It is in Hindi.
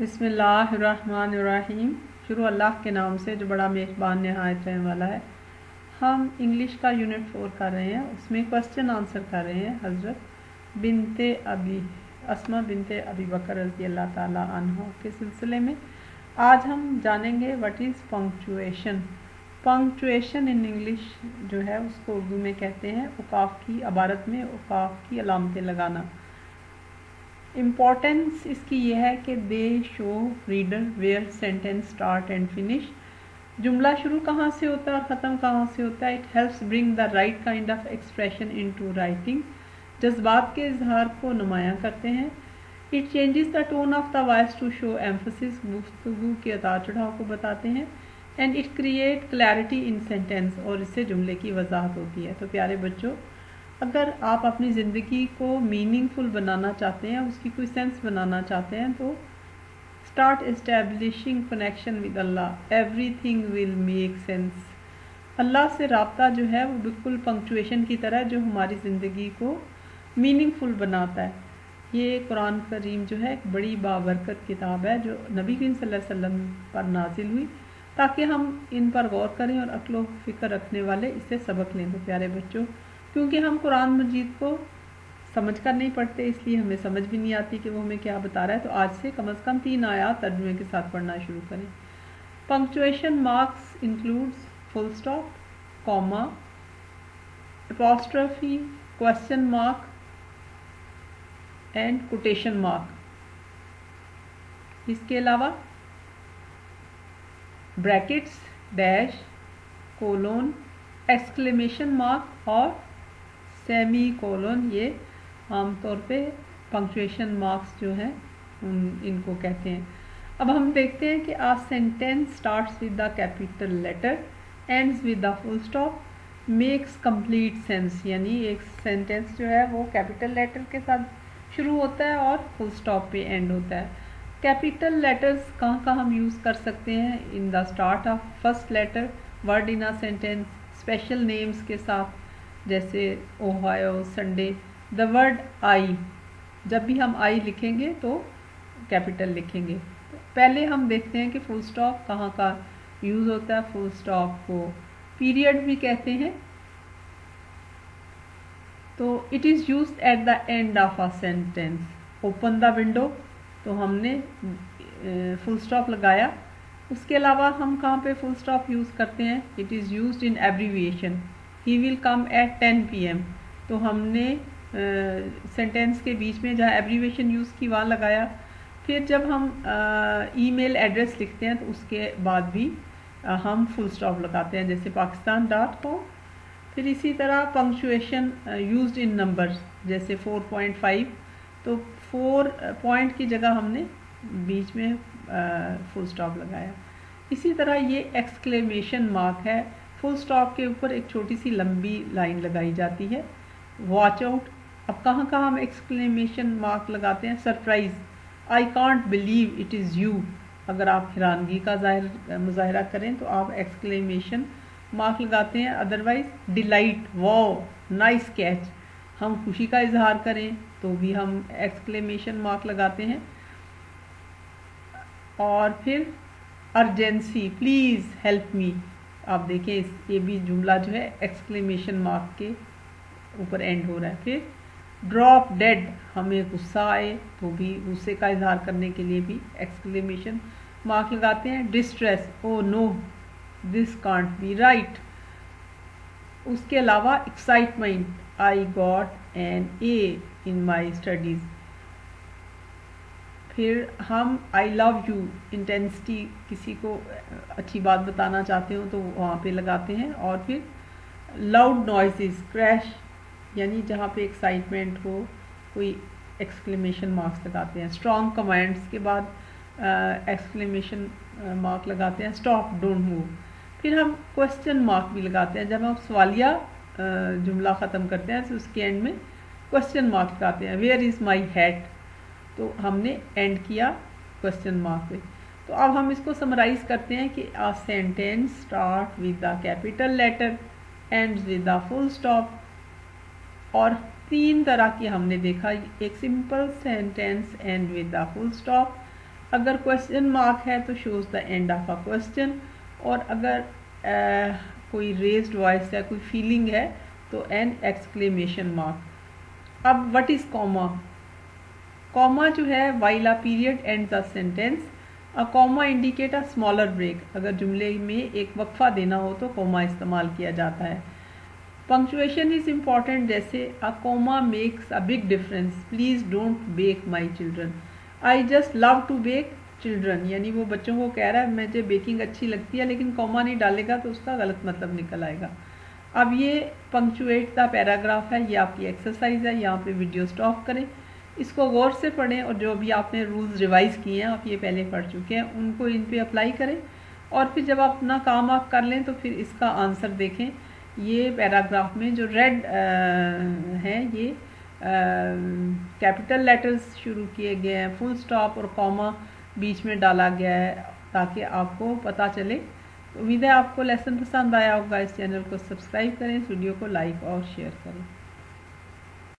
बिसमीम शुरू अल्लाह के नाम से, जो बड़ा मेज़बान नहायत रहने वाला है। हम इंग्लिश का यूनिट फोर कर रहे हैं, उसमें क्वेश्चन आंसर कर रहे हैं, हज़रत बिनते अबी, असमा बिनते अबी बकर रज़ी अल्लाह ताला के सिलसिले में। आज हम जानेंगे what is punctuation punctuation in English जो है, उसको उर्दू में कहते हैं, उकाफ की, अबारत में उकाफ की अलामतें लगाना। इम्पॉर्टेंस इसकी यह है कि they show reader where sentence start and finish जुमला शुरू कहाँ से होता है और ख़त्म कहाँ से होता है? It helps bring the right kind of expression into writing जज्बात के इजहार को नुमाया करते हैं। It changes the tone of the voice to show emphasis गुफ्तु के उतार चढ़ाव को बताते हैं। And it create clarity in sentence और इससे जुमले की वजाहत होती है। तो प्यारे बच्चों अगर आप अपनी ज़िंदगी को मीनिंगफुल बनाना चाहते हैं, उसकी कोई सेंस बनाना चाहते हैं तो start establishing connection with Allah everything will make sense Allah से रबता जो है, वो बिल्कुल पंक्चुएशन की तरह जो हमारी ज़िंदगी को मीनिंगफुल बनाता है। ये कुरान करीम जो है, एक बड़ी बाबरकत किताब है, जो नबी करीम वसल्लम पर नाजिल हुई। ताकि हम इन पर गौर करें और अकलो फ़िक्र रखने वाले इससे सबक लें। तो प्यारे बच्चों क्योंकि हम कुरान मजीद को समझ कर नहीं पढ़ते, इसलिए हमें समझ भी नहीं आती कि वो हमें क्या बता रहा है। तो आज से कम अज़ कम तीन आयात तर्जुमे के साथ पढ़ना शुरू करें। Punctuation marks includes full stop comma apostrophe question mark and quotation mark इसके अलावा brackets dash colon exclamation mark और सेमी कोलन ये आमतौर पे पंक्चुएशन मार्क्स जो हैं, उन, इनको कहते हैं। अब हम देखते हैं कि a sentence starts with the capital letter ends with the full stop makes complete sense यानी एक सेंटेंस जो है वो कैपिटल लेटर के साथ शुरू होता है और फुल स्टॉप पे एंड होता है। कैपिटल लेटर्स कहाँ कहाँ हम यूज़ कर सकते हैं? In the start of first letter word in a sentence special names के साथ जैसे Ohio, Sunday the word I जब भी हम आई लिखेंगे तो कैपिटल लिखेंगे। पहले हम देखते हैं कि फुल स्टॉप कहाँ का यूज़ होता है फुल स्टॉप को। पीरियड भी कहते हैं। तो it is use at the end of a sentence open the window तो हमने फुल स्टॉप लगाया। उसके अलावा हम कहाँ पे फुल स्टॉप यूज़ करते हैं? It is use in abbreviation he will come at ten P M तो हमने सेंटेंस के बीच में जहाँ एब्रीवेशन यूज़ की वहाँ लगाया। फिर जब हम ईमेल एड्रेस लिखते हैं तो उसके बाद भी uh, हम फुल स्टॉप लगाते हैं। जैसे पाकिस्तान डॉट कॉम फिर इसी तरह पंक्चुएशन यूज़ इन नंबर्स जैसे 4.5 तो फोर पॉइंट की जगह हमने बीच में फुल स्टॉप लगाया। इसी तरह ये एक्सक्लेमेशन मार्क है। फुल स्टॉप के ऊपर एक छोटी सी लंबी लाइन लगाई जाती है। वॉच आउट अब कहाँ कहाँ हम एक्सक्लेमेशन मार्क लगाते हैं? Surprise I can't believe it is you अगर आप हैरानगी का ज़ाहिर, मुजाहरा करें तो आप एक्सक्लेमेशन मार्क लगाते हैं। Otherwise delight wow nice catch हम खुशी का इजहार करें तो भी हम एक्सक्लेमेशन मार्क लगाते हैं। और फिर अर्जेंसी प्लीज़ हेल्प मी आप देखें, इस, ये भी जुमला जो है एक्सक्लेमेशन मार्क के ऊपर एंड हो रहा है। फिर ड्रॉप डेड हमें गुस्सा आए तो भी गुस्से का इजहार करने के लिए भी एक्सक्लेमेशन मार्क लगाते हैं। Distress oh no this can't be right उसके अलावा excitement I got an A in my studies फिर हम आई लव यू इंटेंसिटी किसी को अच्छी बात बताना चाहते हो तो वहाँ पे लगाते हैं और फिर लाउड नॉइसेस क्रैश यानी जहाँ पे एक्साइटमेंट हो, कोई एक्सक्लेमेशन मार्क्स लगाते हैं। स्ट्रॉन्ग कमांड्स के बाद एक्सक्लेमेशन मार्क लगाते हैं। स्टॉप डोंट मूव फिर हम क्वेश्चन मार्क भी लगाते हैं। जब हम सवालिया जुमला ख़त्म करते हैं तो उसके एंड में क्वेश्चन मार्क लगाते हैं। वेयर इज़ माई हैट तो हमने एंड किया क्वेश्चन मार्क पे। तो अब हम इसको समराइज करते हैं कि a sentence start with the capital letter end with the full stop और तीन तरह की हमने देखा। एक simple sentence end with the full stop अगर क्वेश्चन मार्क है तो shows the end of a question और अगर आ, कोई रेज्ड वॉइस है कोई फीलिंग है तो एन एक्सक्लेमेशन मार्क अब व्हाट इज़ कॉमा कॉमा जो है while a period end the sentence a comma indicate a smaller break अगर जुमले में एक वक्फा देना हो तो कॉमा इस्तेमाल किया जाता है। पंक्चुएशन इज़ इंपॉर्टेंट जैसे a comma makes a big difference please don't bake my children I just love to bake children यानी वो बच्चों को कह रहा है मुझे बेकिंग अच्छी लगती है, लेकिन कॉमा नहीं डालेगा तो उसका गलत मतलब निकल आएगा. अब ये पंक्चुएट द पैराग्राफ है, ये आपकी एक्सरसाइज है, यहाँ पे वीडियो स्टॉप करें। इसको गौर से पढ़ें और जो भी आपने रूल्स रिवाइज किए हैं, आप ये पहले पढ़ चुके हैं, उनको इन पर अप्लाई करें। और फिर जब आप अपना काम आप कर लें तो फिर इसका आंसर देखें। ये पैराग्राफ में जो रेड है, ये कैपिटल लेटर्स शुरू किए गए हैं। फुल स्टॉप और कॉमा बीच में डाला गया है, ताकि आपको पता चले। उम्मीद है आपको लेसन पसंद आया होगा। इस चैनल को सब्सक्राइब करें, इस वीडियो को लाइक और शेयर करें।